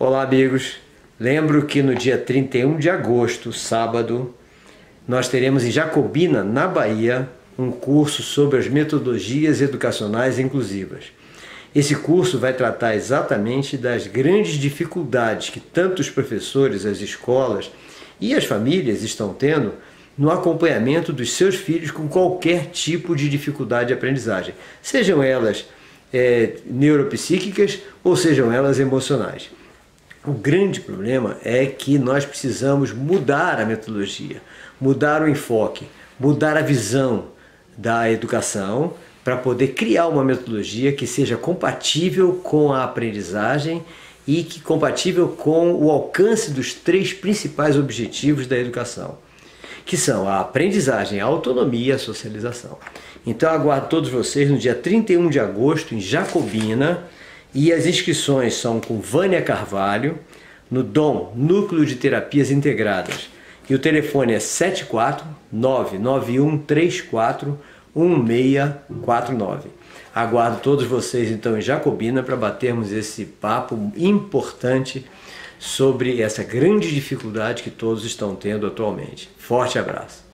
Olá, amigos. Lembro que no dia 31 de agosto, sábado, nós teremos em Jacobina, na Bahia, um curso sobre as metodologias educacionais inclusivas. Esse curso vai tratar exatamente das grandes dificuldades que tanto os professores, as escolas e as famílias estão tendo no acompanhamento dos seus filhos com qualquer tipo de dificuldade de aprendizagem, sejam elas é, neuropsíquicas ou sejam elas emocionais. O grande problema é que nós precisamos mudar a metodologia, mudar o enfoque, mudar a visão da educação para poder criar uma metodologia que seja compatível com a aprendizagem e que compatível com o alcance dos três principais objetivos da educação, que são a aprendizagem, a autonomia e a socialização. Então aguardo todos vocês no dia 31 de agosto em Jacobina e as inscrições são com Vânia Carvalho no DOM, Núcleo de Terapias Integradas. E o telefone é 74 99134 1649. Aguardo todos vocês então em Jacobina para batermos esse papo importante sobre essa grande dificuldade que todos estão tendo atualmente. Forte abraço.